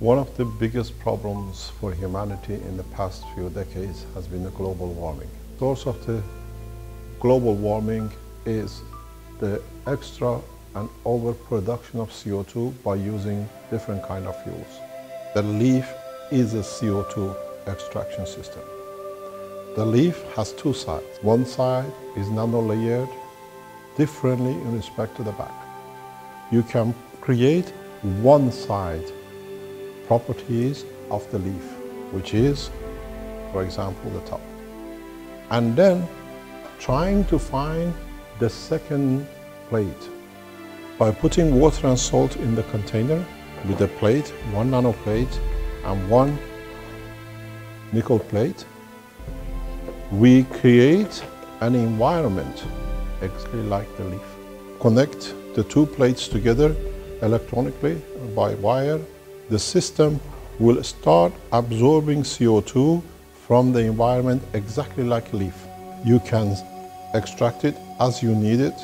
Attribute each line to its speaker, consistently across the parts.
Speaker 1: One of the biggest problems for humanity in the past few decades has been the global warming. Source of the global warming is the extra and overproduction of CO2 by using different kind of fuels. The leaf is a CO2 extraction system. The leaf has two sides. One side is nano-layered differently in respect to the back. You can create one side properties of the leaf, which is, for example, the top. And then trying to find the second plate by putting water and salt in the container with a plate, one nano plate and one nickel plate, we create an environment exactly like the leaf. Connect the two plates together electronically by wire the system will start absorbing CO2 from the environment exactly like a leaf. You can extract it as you need it,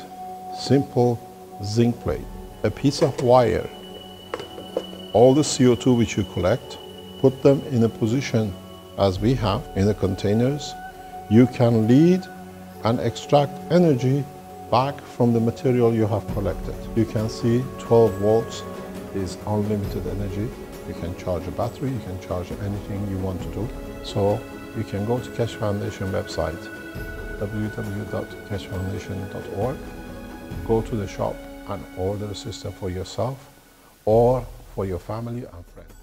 Speaker 1: simple zinc plate. A piece of wire, all the CO2 which you collect, put them in a position as we have in the containers. You can lead and extract energy back from the material you have collected. You can see 12 volts is unlimited energy. You can charge a battery, you can charge anything you want to do. So you can go to Keshe Foundation website, www.keshefoundation.org, go to the shop and order a system for yourself or for your family and friends.